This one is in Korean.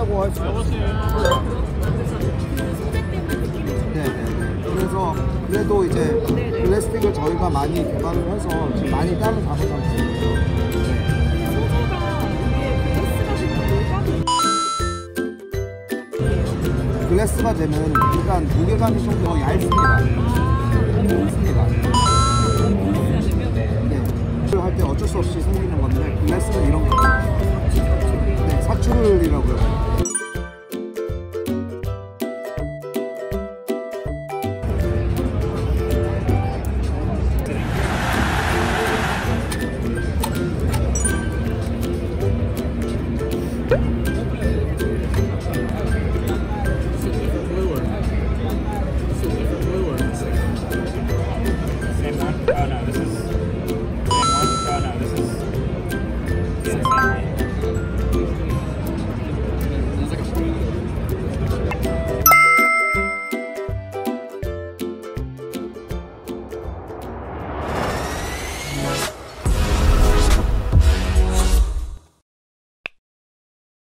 없다고 할수 없어요. 네, 네, 네. 그래서 그래도 이제 플라스틱을 저희가 많이 개발을 해서 지금 많이 따로 잡은 상태예요. 글래스가 되면 일단 무게감이 좀 더 얇습니다. 얇습니다. 네. 할때 어쩔 수 없이 생기는 건데 글래스는 이런 거. 내추럴이라고 해요. 네.